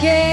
again.